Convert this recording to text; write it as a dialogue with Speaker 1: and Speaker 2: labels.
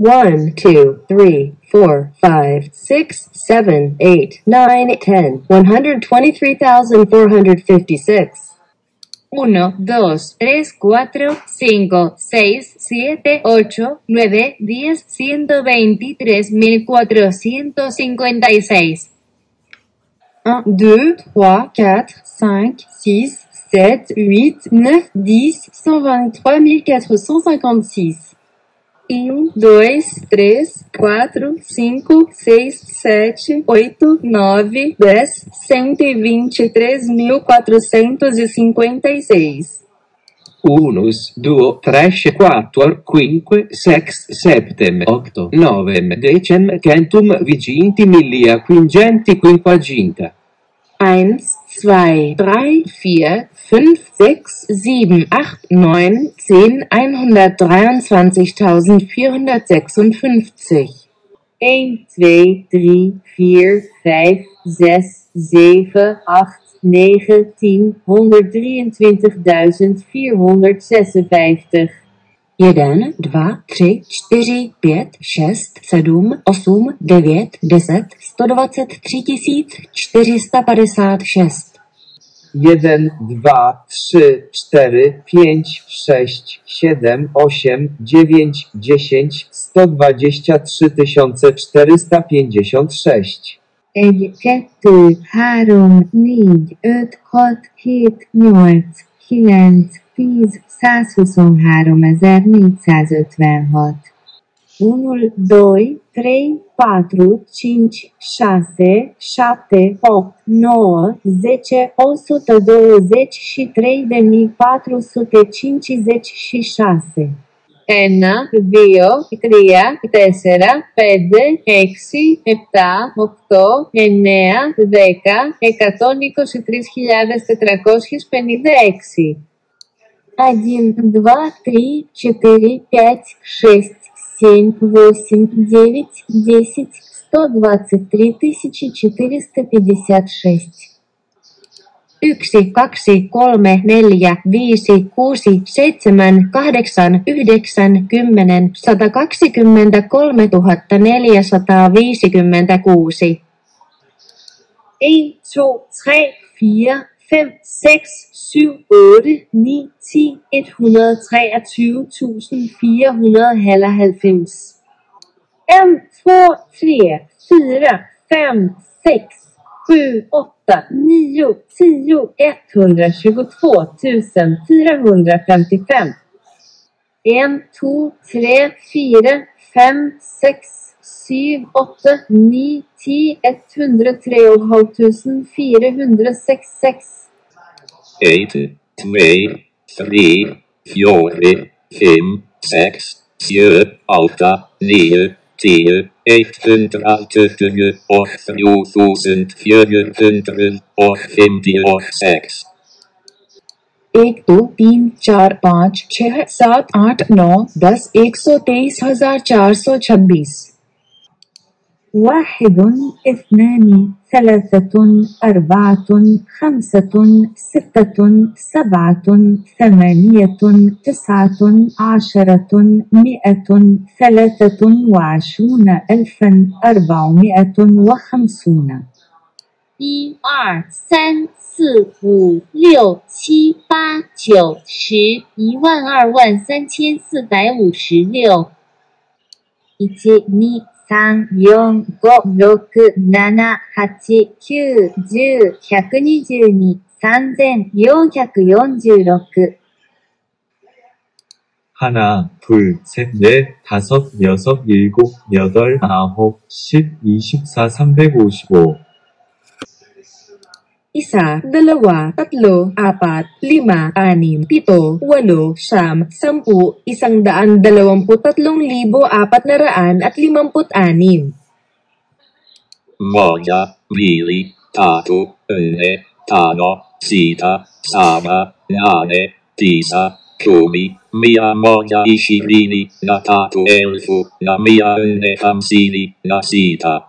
Speaker 1: 1, 2, 3, 4, 5, 6, 7, 8, 9, 10, 123,456.
Speaker 2: 1, 2, 3, 4, 5, 6, 7, 8, 9, 10, 123,456.
Speaker 1: 1, 2, 3, 4, 5, 6, 7, 8, 9, 10, 123 456. Um, dois, três, quatro, cinco, seis, sete, oito, nove, dez, cento e vinte três mil quatrocentos e cinquenta e seis.
Speaker 3: Unus, duo, tresce, quattuor, quinque, sex, septem, octo, novem, decem, centum, viginti, millia, quingenti, quinquaginta.
Speaker 1: 1, 2, 3, 4, 5, 6, 7, 8, 9, 10, 123.456. 1, 2, 3, 4, 5, 6, 7, 8, 9, 10, 123.456. jeden, dva, tři, čtyři, pět, šest, sedm, osm, devět, deset, sto dvacet
Speaker 3: tři tisíc čtyřista padesát šest. jeden, dwa, trzy, cztery, pięć, sześć, siedem,
Speaker 1: osiem, dziewięć, dziesięć, sto dwadzieścia trzy tysiące czterysta pięćdziesiąt sześć. 10 456 1, 2, 3, 4, 5, 6, 7, 8, 9, 10, 123 de 1, 2, 3, 4, 5, 6, 7, 8, 9, 10, 123.456. один, два, три, четыре, пять, шесть, семь, восемь, девять, десять, сто двадцать три тысячи четыреста пятьдесят шесть. Yksi, kaksi, kolme, neljä, viisi, kuusi, seitsemän, kahdeksan, yhdeksän, kymmenen, sata kaksikymmentä, kolme tuhatta, neljäsataa, viisikymmentä, kuusi. En, to, tre, fire, 5, 6, 7, 8, 9, 10, 123.490. 1, 2, 3, 4, 5, 6, 7, 8, 9, 10, 122 455. 1, 2, 3, 4, 5, 6, 7, 8, 9, 10, 103 466.
Speaker 4: 1, 2, 3, 4, 5, 6, 7, 8, 9, 10, 120 och 3456.
Speaker 1: एक दो तीन चार पाँच छह सात आठ नौ दस एक सौ तेईस हजार चार सौ छब्बीस واحد اثنان ثلاثة أربعة خمسة ستة سبعة ثمانية تسعة عشرة مئة ثلاثة وعشرون ألفا أربعمائة وخمسون
Speaker 2: 一二三四五六七八九十，一万二万三千四百五十六。
Speaker 1: 一七二。3、4、5、6、7、8、9、10、122、3446
Speaker 5: 하나, 둘, 셋, 넷, 다섯, 여섯, 일곱, 여덟, 아홉, 십, 이십사, 삼백오십오.
Speaker 1: Isa, dalawa, tatlo, apat, lima, anim, pito, walo, siyam, sampu, isang daan dalawamput tatlong libo apat na raan at limamput anim.
Speaker 4: Moja, Vili, Tatu, Une, Tano, Sita, Sama, Nane, Tisa, Kumi, Mia moja ishirini, na tatu elfu, na mia nne hamsini, na sita.